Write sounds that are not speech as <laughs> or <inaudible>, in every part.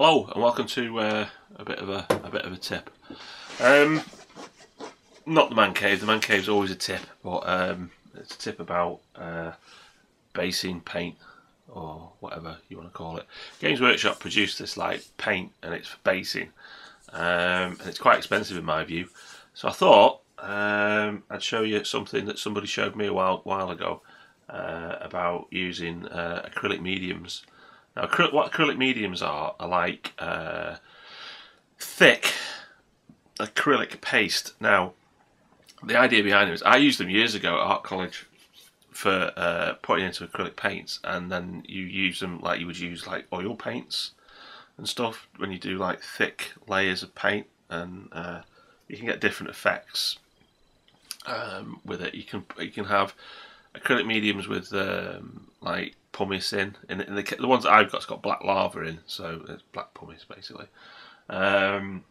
Hello and welcome to uh, a bit of a, a bit of a tip. Um, not the man cave. The man cave is always a tip, but um, it's a tip about uh, basing paint or whatever you want to call it. Games Workshop produced this like paint and it's for basing, um, and it's quite expensive in my view. So I thought um, I'd show you something that somebody showed me a while while ago uh, about using uh, acrylic mediums. Now, what acrylic mediums are are like uh, thick acrylic paste. Now, the idea behind it is I used them years ago at art college for uh, putting into acrylic paints, and then you use them like you would use like oil paints and stuff when you do like thick layers of paint, and uh, you can get different effects um, with it. You can you can have acrylic mediums with um, like pumice in, in the, the ones I've got's got black lava in, so it's black pumice basically. Um,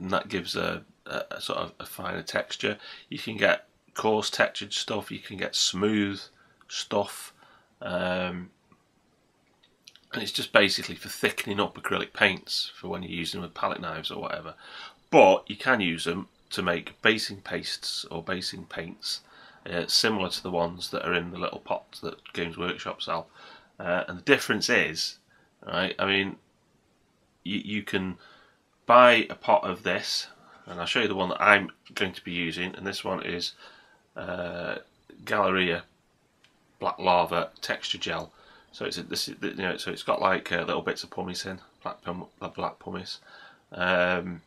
and that gives a, a, a, sort of a finer texture. You can get coarse textured stuff, you can get smooth stuff, um, and it's just basically for thickening up acrylic paints for when you're using them with palette knives or whatever. But you can use them to make basing pastes or basing paints uh, similar to the ones that are in the little pots that Games Workshop sell. Uh, and the difference is, right, I mean, you, you can buy a pot of this, and I'll show you the one that I'm going to be using, and this one is uh, Galeria Black Lava Texture Gel. So it's this, you know, so it's got like uh, little bits of pumice in, black black pumice. Um,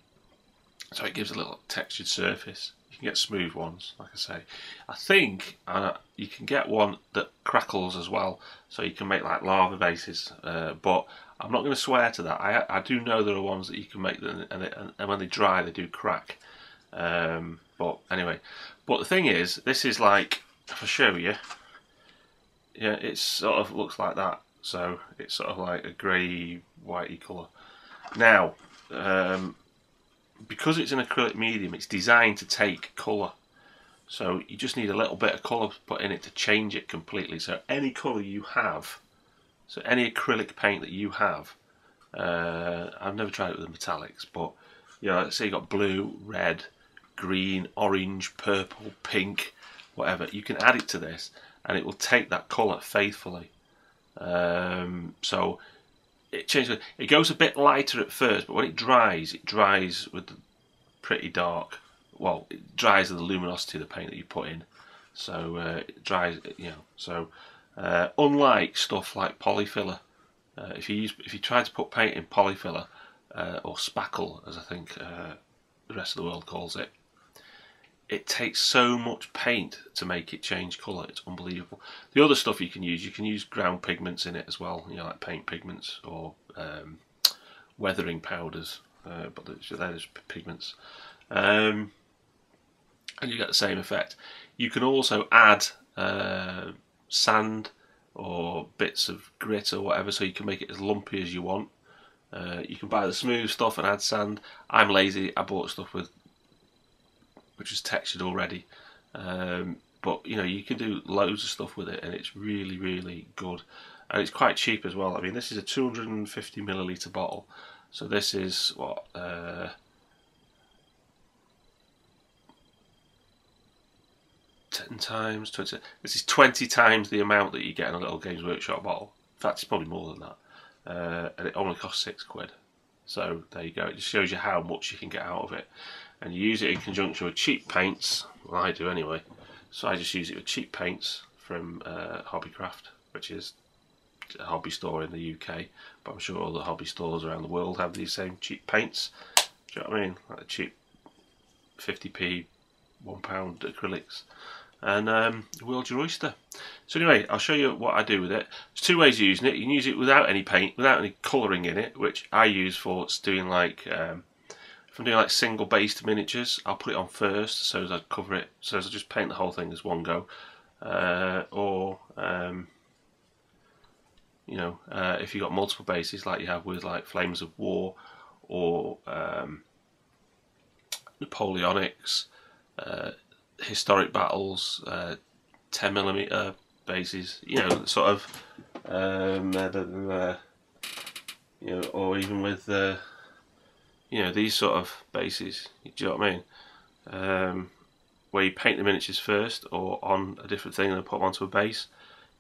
so it gives a little textured surface. You can get smooth ones, like I say. I think uh, you can get one that crackles as well, so you can make like lava bases. Uh, but I'm not going to swear to that. I I do know there are ones that you can make, and, and, and when they dry, they do crack. Um, but anyway, but the thing is, this is like if I show you, yeah, it sort of looks like that. So it's sort of like a grey, whitey colour. Now, um, because it's an acrylic medium, it's designed to take colour. So you just need a little bit of colour put in it to change it completely. So any colour you have, so any acrylic paint that you have, uh, I've never tried it with the metallics, but you know, say you got blue, red, green, orange, purple, pink, whatever, you can add it to this and it will take that colour faithfully. Um, so it changes. It goes a bit lighter at first, but when it dries, it dries with pretty dark. Well, it dries with the luminosity of the paint that you put in. So uh, it dries, you know. So uh, unlike stuff like polyfiller, uh, if you use if you try to put paint in polyfiller uh, or spackle, as I think uh, the rest of the world calls it, it takes so much paint to make it change colour. It's unbelievable. The other stuff you can use, you can use ground pigments in it as well. You know, like paint pigments or um, weathering powders, uh, but just pigments, um, and you get the same effect. You can also add uh, sand or bits of grit or whatever, so you can make it as lumpy as you want. Uh, you can buy the smooth stuff and add sand. I'm lazy. I bought stuff with which is textured already. Um, but you know you can do loads of stuff with it, and it's really really good, and it's quite cheap as well. I mean, this is a 250 milliliter bottle, so this is what. Uh, Ten times, 20, this is 20 times the amount that you get in a little Games Workshop bottle. In fact, it's probably more than that. Uh, and it only costs six quid. So there you go. It just shows you how much you can get out of it and use it in conjunction with cheap paints. Well, I do anyway. So I just use it with cheap paints from uh, Hobbycraft, which is a hobby store in the UK, but I'm sure all the hobby stores around the world have these same cheap paints. Do you know what I mean? Like the cheap 50p, one pound acrylics, and um, wield your oyster. So anyway, I'll show you what I do with it. There's two ways of using it. You can use it without any paint, without any colouring in it, which I use for doing like um, if I'm doing like single based miniatures, I'll put it on first so as I cover it, so as I just paint the whole thing as one go. Uh, or, um, you know, uh, if you've got multiple bases like you have with like Flames of War or um, Napoleonics, uh, historic battles, uh, 10mm bases, you know, sort of um, uh, you know, or even with uh, you know these sort of bases. Do you know what I mean? Um, where you paint the miniatures first, or on a different thing, and then put them onto a base.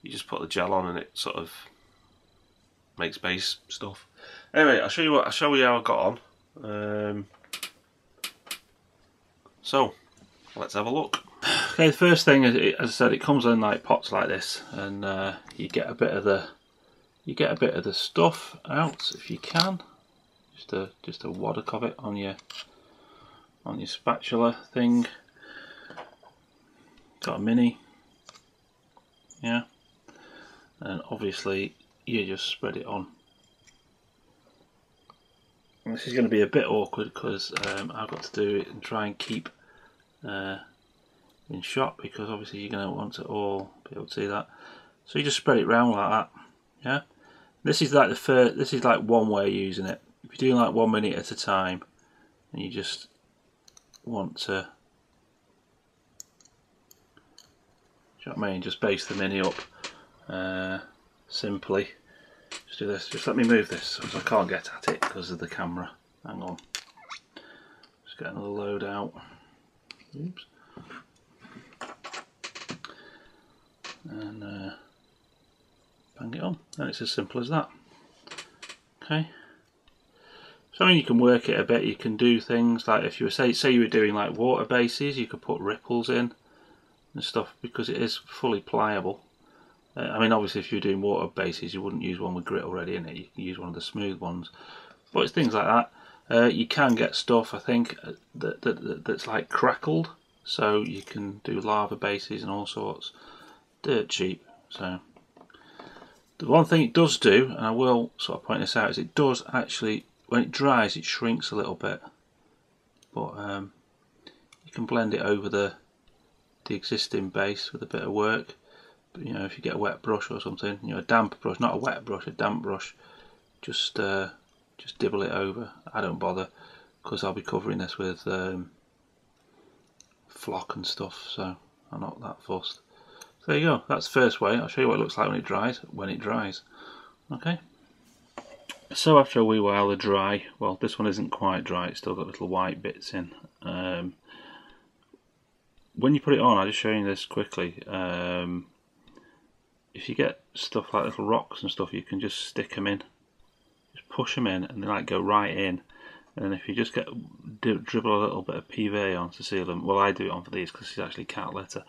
You just put the gel on, and it sort of makes base stuff. Anyway, I'll show you what I'll show you how I got on. Um, so let's have a look. Okay, the first thing is, as I said, it comes in like pots like this, and uh, you get a bit of the you get a bit of the stuff out if you can. Just a just a waddock of it on your on your spatula thing. Got a mini, yeah, and obviously you just spread it on. This is going to be a bit awkward because um, I've got to do it and try and keep uh, in shot because obviously you're going to want to all be able to see that. So you just spread it around like that, yeah. This is like the first. This is like one way of using it. If you're doing like one minute at a time, and you just want to, you know what I mean? Just base the mini up uh, simply. Just do this. Just let me move this because I can't get at it because of the camera. Hang on. Just get another load out. Oops. And. Uh, bang it on and it's as simple as that okay so I mean you can work it a bit you can do things like if you were say say you were doing like water bases you could put ripples in and stuff because it is fully pliable. Uh, I mean obviously if you're doing water bases you wouldn't use one with grit already in it you can use one of the smooth ones. But it's things like that. Uh, you can get stuff I think uh, that, that, that, that's like crackled. So you can do lava bases and all sorts. Dirt cheap so. The one thing it does do, and I will sort of point this out, is it does actually, when it dries, it shrinks a little bit. But um, you can blend it over the the existing base with a bit of work. But, you know, if you get a wet brush or something, you know, a damp brush, not a wet brush, a damp brush, just uh, just dibble it over. I don't bother because I'll be covering this with um, flock and stuff, so I'm not that fussed there you go, that's the first way. I'll show you what it looks like when it dries, when it dries. Okay. So after a wee while of dry, well this one isn't quite dry, it's still got little white bits in. Um, when you put it on, I'll just show you this quickly. Um, if you get stuff like little rocks and stuff, you can just stick them in. Just push them in and they like go right in. And if you just get dribble a little bit of PVA on to seal them, well I do it on for these because it's actually cat litter,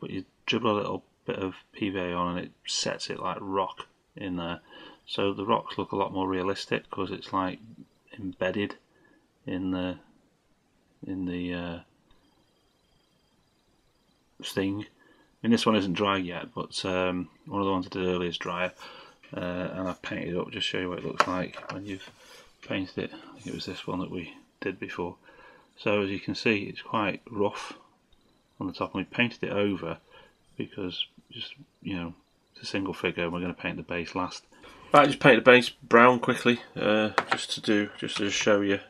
but you dribble a little bit of PVA on and it sets it like rock in there. So the rocks look a lot more realistic because it's like embedded in the in the uh, thing. I mean, this one isn't dry yet, but um, one of the ones I did earlier is drier, uh, and I've painted it up. Just show you what it looks like when you've painted it. I think it was this one that we did before. So as you can see, it's quite rough on the top, and we painted it over because just you know it's a single figure and we're going to paint the base last. Right, just paint the base brown quickly, uh, just to do, just to show you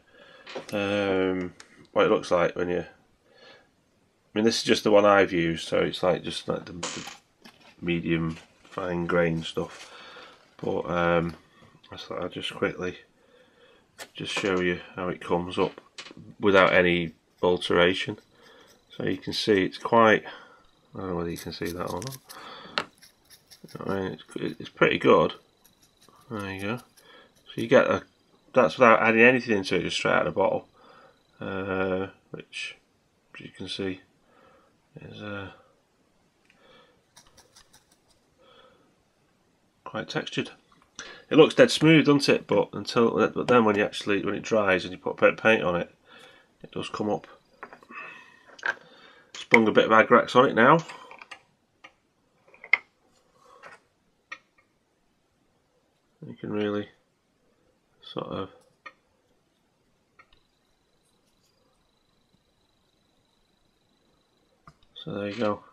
um, what it looks like when you. I mean, this is just the one I've used, so it's like just like the, the medium fine grain stuff. But um, I thought I'd just quickly just show you how it comes up without any alteration. So you can see it's quite I don't know whether you can see that or not. I mean, it's, it's pretty good. There you go. So you get a, that's without adding anything into it, just straight out of the bottle. Uh, which, as you can see, is uh, quite textured. It looks dead smooth, doesn't it? But until, but then when you actually, when it dries and you put paint on it, it does come up sprung a bit of Agrax on it now. You can really sort of So there you go.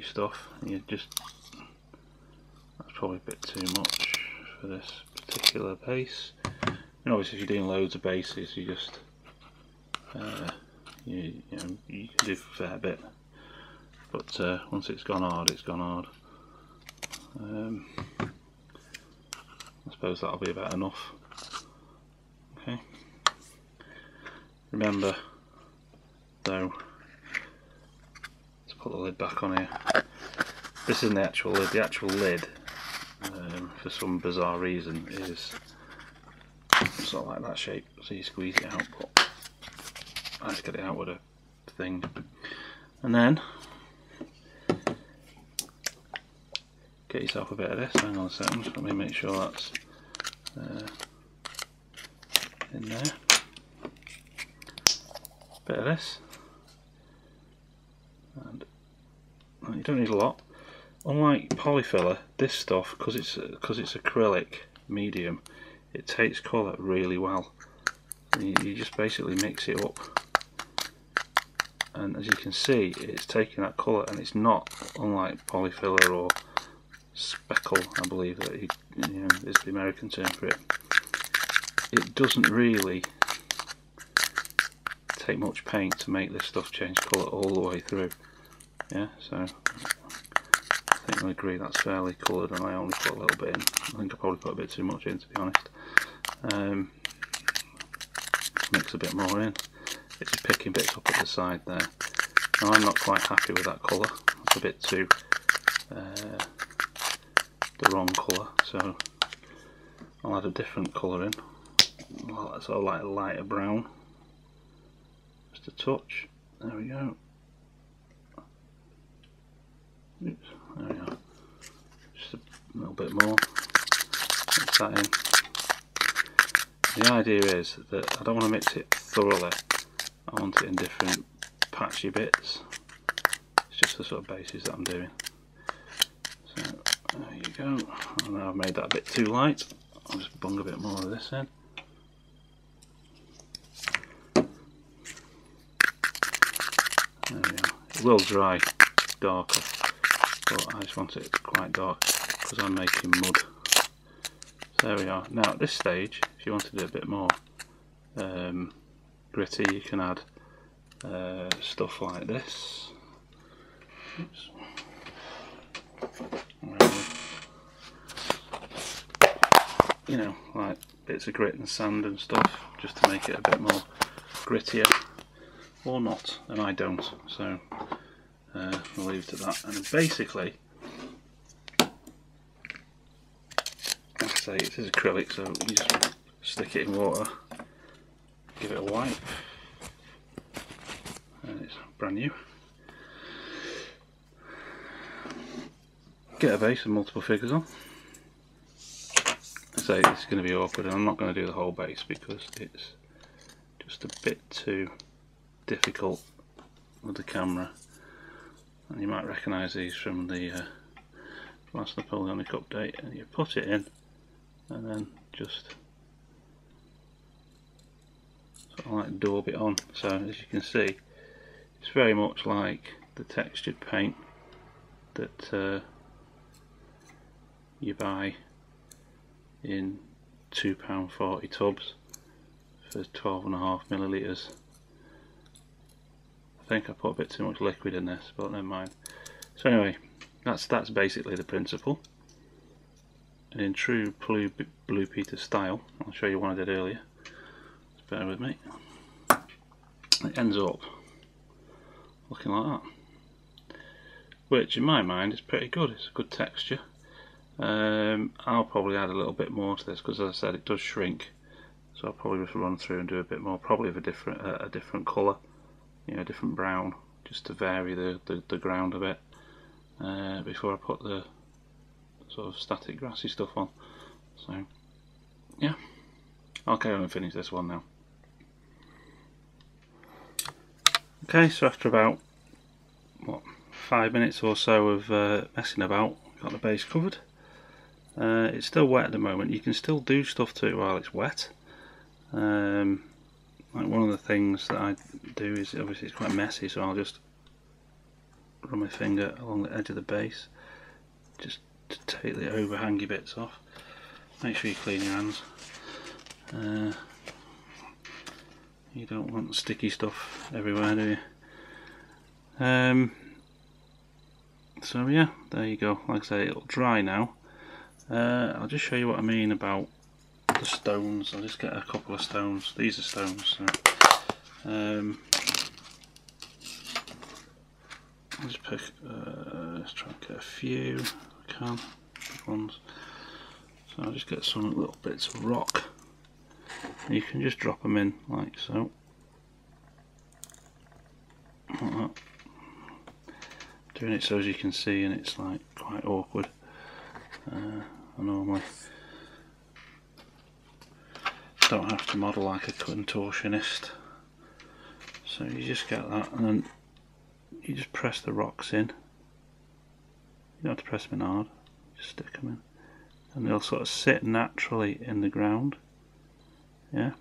Stuff you just that's probably a bit too much for this particular base. And obviously if you're doing loads of bases you just uh, you, you, know, you can do a fair bit but uh, once it's gone hard it's gone hard Um, I suppose that'll be about enough. Okay. Remember, though, put the lid back on here. This isn't the actual lid. The actual lid, um, for some bizarre reason, is sort of like that shape. So you squeeze it out, but I just get it out with a thing. And then get yourself a bit of this. Hang on a second. Let me make sure that's uh, in there. Bit of this. And well, Oh, you don't need a lot. Unlike polyfiller, this stuff, because it's because it's acrylic medium, it takes colour really well. You, you just basically mix it up and as you can see it's taking that colour and it's not unlike polyfiller or spackle I believe that he, you know, is the American term for it it doesn't really take much paint to make this stuff change colour all the way through yeah so I think I agree that's fairly coloured and I only put a little bit in. I think I probably put a bit too much in to be honest. Um, mix a bit more in. It's just picking bits up at the side there. Now I'm not quite happy with that colour, it's a bit too uh, the wrong colour, so I'll add a different colour in, of like a lighter brown, just a touch, there we go. There we go. Just a little bit more, mix that in. The idea is that I don't want to mix it thoroughly I want it in different patchy bits. It's just the sort of bases that I'm doing. So there you go. Oh, now I've made that a bit too light. I'll just bung a bit more of this in. There we go. It will dry darker, but I just want it quite dark because I'm making mud. So there we are. Now at this stage, if you want to do a bit more um, gritty you can add uh, stuff like this Oops. you know like bits of grit and sand and stuff just to make it a bit more grittier or not and I don't so uh, I'll leave it at that. And basically like I say it is acrylic so you just stick it in water give it a wipe and it's brand new. Get a base with multiple figures on. I say it's going to be awkward and I'm not going to do the whole base because it's just a bit too difficult with the camera and you might recognise these from the uh, last Napoleonic update. And you put it in and then just sort of like daub it on. So as you can see it's very much like the textured paint that uh, you buy in £2.40 tubs for 12.5 millilitres I think I put a bit too much liquid in this but never mind. So anyway that's that's basically the principle. And in true Blue, Blue Peter style I'll show you one I did earlier. Bear with me, it ends up looking like that. Which in my mind is pretty good, it's a good texture. Um, I'll probably add a little bit more to this because as I said it does shrink. So I'll probably just run through and do a bit more, probably of a different uh, a different colour, you know, different brown just to vary the, the, the ground a bit uh, before I put the sort of static grassy stuff on. So yeah, Okay I'll carry on and finish this one now. Okay, so after about what five minutes or so of uh, messing about, got the base covered. Uh, it's still wet at the moment. You can still do stuff to it while it's wet. Um, like one of the things that I do is obviously it's quite messy, so I'll just run my finger along the edge of the base, just to take the overhangy bits off. Make sure you clean your hands. Uh, you don't want sticky stuff everywhere do you um, so yeah, there you go. Like I say, it'll dry now. Uh, I'll just show you what I mean about the stones. I'll just get a couple of stones. These are stones. So, um, just pick, uh, let's try and get a few, I can, big ones. So I'll just get some little bits of rock. And you can just drop them in like so. Like. Doing it so as you can see and it's like quite awkward. Uh, I normally don't have to model like a contortionist. So you just get that and then you just press the rocks in. You don't have to press them in hard, just stick them in. And they'll sort of sit naturally in the ground. Yeah.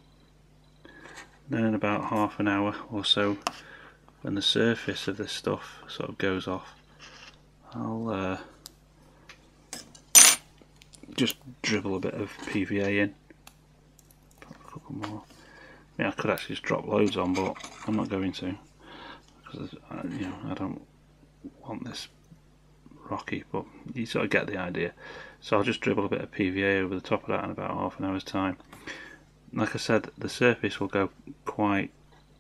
Then in about half an hour or so, when the surface of this stuff sort of goes off, I'll uh, just dribble a bit of PVA in. Couple more. I I could actually just drop loads on, but I'm not going to because you know I don't want this rocky, but you sort of get the idea. So I'll just dribble a bit of PVA over the top of that in about half an hour's time. Like I said, the surface will go quite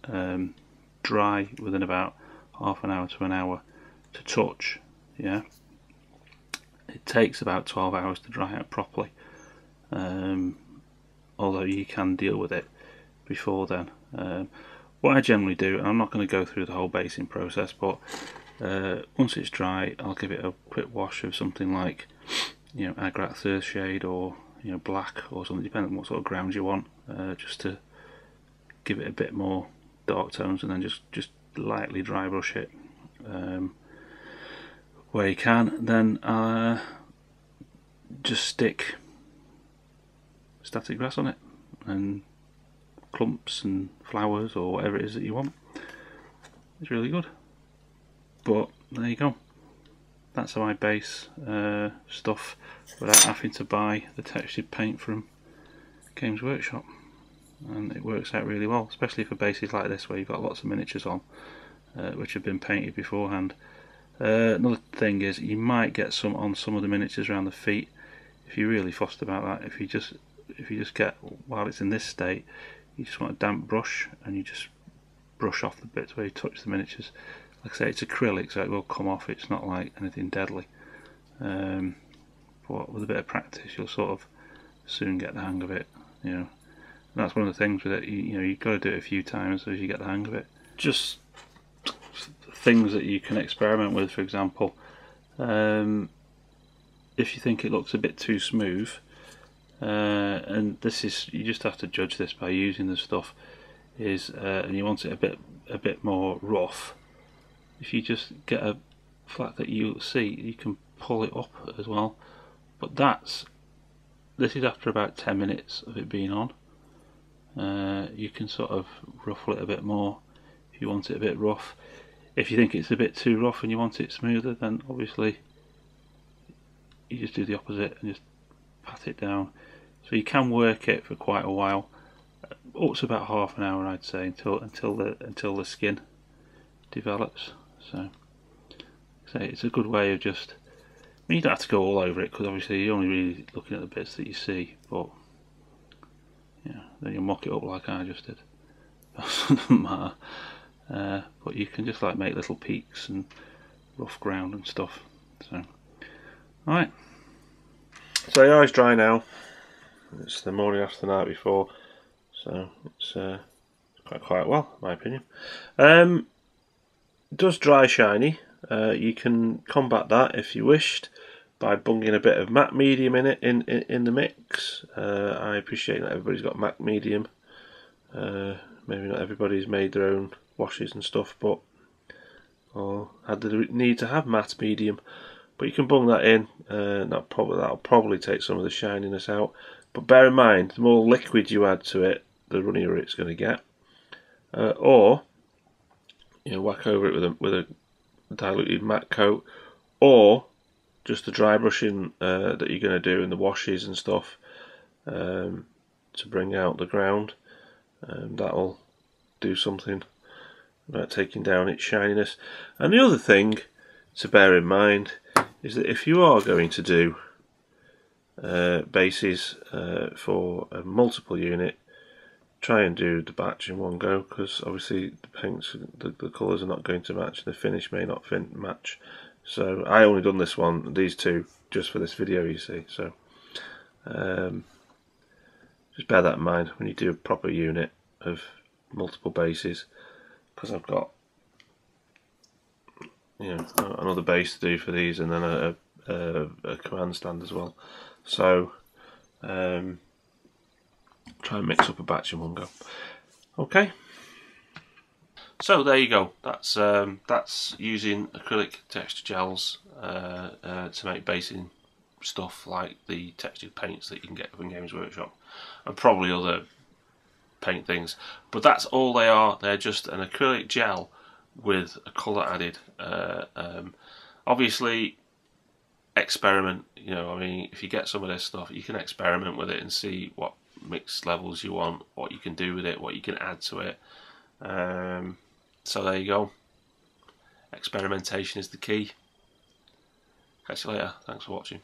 um, dry within about half an hour to an hour to touch. Yeah, it takes about 12 hours to dry out properly. Um, although you can deal with it before then. Um, what I generally do, and I'm not going to go through the whole basing process, but uh, once it's dry, I'll give it a quick wash of something like, you know, Agrax Earthshade or you know black or something, depending on what sort of ground you want, uh, just to give it a bit more dark tones, and then just just lightly dry brush it um, where you can. Then uh, just stick static grass on it and clumps and flowers or whatever it is that you want. It's really good. But there you go. That's how I base uh, stuff without having to buy the textured paint from Games Workshop. And it works out really well, especially for bases like this where you've got lots of miniatures on, uh, which have been painted beforehand. Uh, another thing is you might get some on some of the miniatures around the feet if you really fussed about that. If you just if you just get while it's in this state, you just want a damp brush and you just brush off the bits where you touch the miniatures. Like I say, it's acrylic, so it will come off. It's not like anything deadly. Um, but with a bit of practice, you'll sort of soon get the hang of it. You know, and that's one of the things with it. You, you know, you've got to do it a few times as you get the hang of it. Just things that you can experiment with. For example, um, if you think it looks a bit too smooth, uh, and this is you just have to judge this by using the stuff is uh, and you want it a bit a bit more rough. If you just get a flat that you see you can pull it up as well. But that's this is after about 10 minutes of it being on. Uh, you can sort of ruffle it a bit more if you want it a bit rough. If you think it's a bit too rough and you want it smoother then obviously you just do the opposite and just pat it down so you can work it for quite a while, to about half an hour, I'd say, until until the until the skin develops. So, so it's a good way of just. I mean, you don't have to go all over it because obviously you're only really looking at the bits that you see, but yeah, then you mock it up like I just did. <laughs> Doesn't matter. Uh, but you can just like make little peaks and rough ground and stuff. So, alright. So the eye's dry now. It's the morning after the night before, so it's uh, quite quite well, in my opinion. Um, does dry shiny. Uh, you can combat that if you wished by bunging a bit of matte medium in it in in, in the mix. Uh, I appreciate that everybody's got matte medium. Uh, maybe not everybody's made their own washes and stuff, but or had the need to have matte medium. But you can bung that in. Uh, that probably that'll probably take some of the shininess out. But bear in mind, the more liquid you add to it, the runnier it's going to get. Uh, or you know, whack over it with a with a diluted matte coat, or just the dry brushing uh, that you're going to do in the washes and stuff um, to bring out the ground. Um, that'll do something about taking down its shininess. And the other thing to bear in mind is that if you are going to do uh, bases uh, for a multiple unit, try and do the batch in one go because obviously the paints, the, the colours are not going to match, the finish may not fin match. So I only done this one, these two, just for this video. You see, so um, just bear that in mind when you do a proper unit of multiple bases because I've got know another base to do for these and then a, a, a command stand as well. So um, try and mix up a batch in one go. Okay. So there you go. That's um, that's using acrylic texture gels uh, uh, to make basing stuff like the textured paints that you can get from Games Workshop and probably other paint things. But that's all they are. They're just an acrylic gel with a colour added. Uh, um, obviously, experiment. You know, I mean, if you get some of this stuff, you can experiment with it and see what mix levels you want, what you can do with it, what you can add to it. Um, so there you go. Experimentation is the key. Catch you later. Thanks for watching.